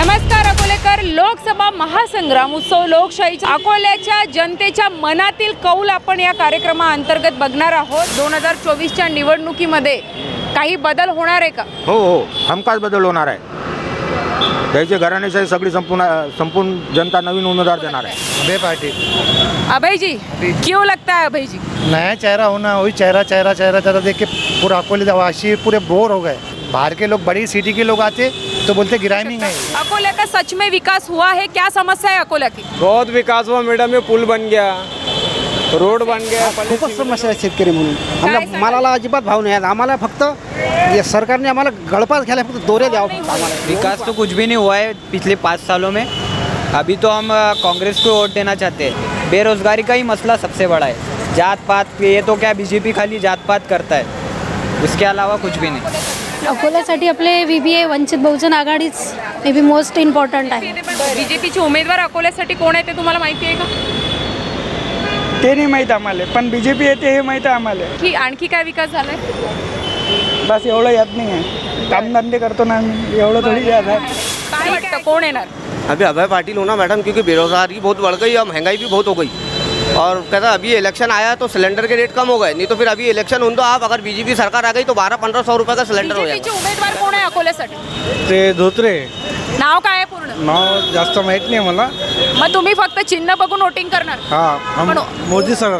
नमस्कार अकोलेकर. लोकसभा महासंग्राम उत्सव लोकशाहीच्या अकोल्याच्या जनतेच्या मनातील कौल आपण या कार्यक्रमाअंतर्गत बघणार आहोत. दोन हजार चोवीसच्या निवडणुकीमध्ये काही बदल होणार आहे का? हो हो. हमखास बदल होणार आहे. त्याची घराणेशाही सगळी संपूर्ण संपूर्ण जनता नवीन उमेदवार देणार आहे. अभय पाटिल. अभय जी क्यों लगता है अभय जी नया चेहरा होना वही चेहरा चेहरा चेहरा चेहरा देख के पूरा अकोले दवाशी पूरे बोर हो गए. बाहर के लोग बड़ी सिटी के लोग आते तो बोलते ग्रामीण है अकोला का सच में विकास हुआ है? क्या समस्या है अकोला की? बहुत विकास हुआ मैडम ये पुल बन गया। रोड बन गया पहिले खूपच समस्या आहे शेतकरी म्हणून. आम्हाला मालाला अजिबात भाव नाही. आम्हाला फक्त या सरकारने आम्हाला गळपास घ्यायला फक्त दोरे द्यावं आम्हाला. विकास तो कुछ भी नहीं हुआ है पिछले पाँच सालों में. अभी तो हम कांग्रेस को वोट देना चाहते हैं. बेरोजगारी का ही मसला सबसे बड़ा है. जात पात ये तो क्या बीजेपी खाली जात पात करता है. उसके अलावा कुछ भी नहीं। अकोल्यासाठी आपले V B A Vanchit Bahujan आघाडीच may be most important आहे. बीजेपीचे उमेदवार अकोल्यासाठी कोण आहे ते तुम्हाला माहिती आहे का? ते नाही माहीत आम्हाला पण बी जे पी येते हे माहीत आहे आम्हाला. की आणखी काय विकास झालाय? बस एवढं याद नाही आहे. कामधंदे करतो ना आम्ही एवढं थोडी याद आहे. काय वाटतं कोण येणार? अभी अभय पाटिल होना मैडम क्योंकि बेरोजगारी बहुत बढ़ गई और महंगाई भी बहुत हो गई। और कहता अभी इलेक्शन आया तो सिलेंडर के रेट कम हो गए। नहीं तो फिर अभी इलेक्शन हो तो आप अगर बीजेपी सरकार आ गई तो बारह पंद्रह सौ रुपये का सिलेंडर हो जाएगा। उमेदवार कोण आहे अकोल्यासाठी ते धोत्रे। नाव काय आहे पूर्ण? नाव जास्त माहीत नाही मला. मग तुम्ही फक्त चिन्ह बघून वोटिंग करणार. हा मोदी सर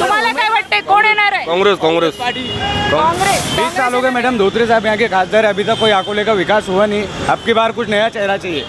तुम्हाला काय वाटतंय कोण येणार आहे? काँग्रेस काँग्रेस. कांग्रेस. बीस साल हो गए मैडम धोत्रे साहब यहाँ के खासदार है। अभी तक कोई अकोले का विकास हुआ नहीं। अब की बार कुछ नया चेहरा चाहिए।